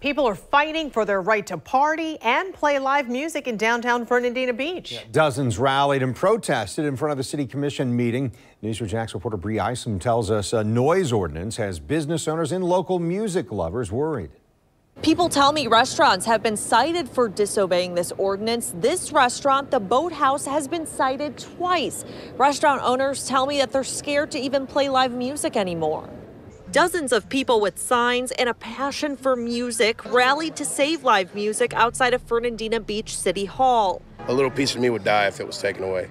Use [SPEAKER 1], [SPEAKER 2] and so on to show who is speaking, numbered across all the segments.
[SPEAKER 1] People are fighting for their right to party and play live music in downtown Fernandina Beach. Yeah.
[SPEAKER 2] Dozens rallied and protested in front of the city commission meeting. News4JAX reporter Bree Isom tells us a noise ordinance has business owners and local music lovers worried.
[SPEAKER 3] People tell me restaurants have been cited for disobeying this ordinance. This restaurant, the Boathouse, has been cited twice. Restaurant owners tell me that they're scared to even play live music anymore. Dozens of people with signs and a passion for music rallied to save live music outside of Fernandina Beach City Hall.
[SPEAKER 4] A little piece of me would die if it was taken away.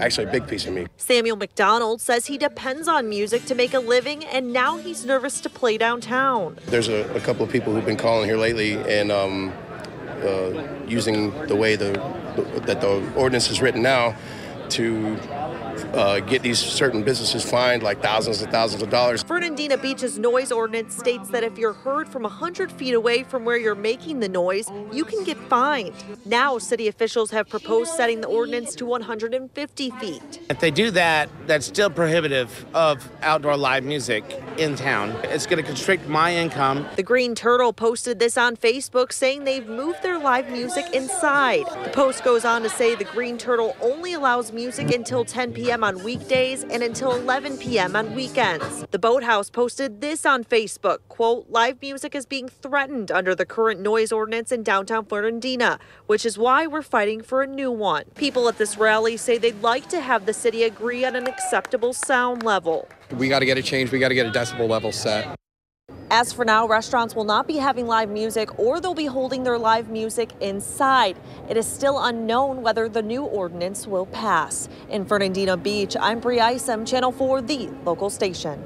[SPEAKER 4] Actually, a big piece of me.
[SPEAKER 3] Samuel McDonald says he depends on music to make a living, and now he's nervous to play downtown.
[SPEAKER 4] There's a, a couple of people who've been calling here lately and um, uh, using the way the, the that the ordinance is written now to uh, get these certain businesses fined like thousands and thousands of dollars.
[SPEAKER 3] Fernandina Beach's noise ordinance states that if you're heard from 100 feet away from where you're making the noise, you can get fined. Now, city officials have proposed setting the ordinance to 150 feet.
[SPEAKER 5] If they do that, that's still prohibitive of outdoor live music in town. It's going to constrict my income.
[SPEAKER 3] The Green Turtle posted this on Facebook saying they've moved their live music inside. The post goes on to say the Green Turtle only allows music until 10 p.m on weekdays and until 11 p.m. on weekends. The Boathouse posted this on Facebook, quote, live music is being threatened under the current noise ordinance in downtown Fernandina, which is why we're fighting for a new one. People at this rally say they'd like to have the city agree on an acceptable sound level.
[SPEAKER 6] We got to get a change. We got to get a decibel level set.
[SPEAKER 3] As for now, restaurants will not be having live music or they'll be holding their live music inside. It is still unknown whether the new ordinance will pass. In Fernandina Beach, I'm Bree Isom, Channel 4, the local station.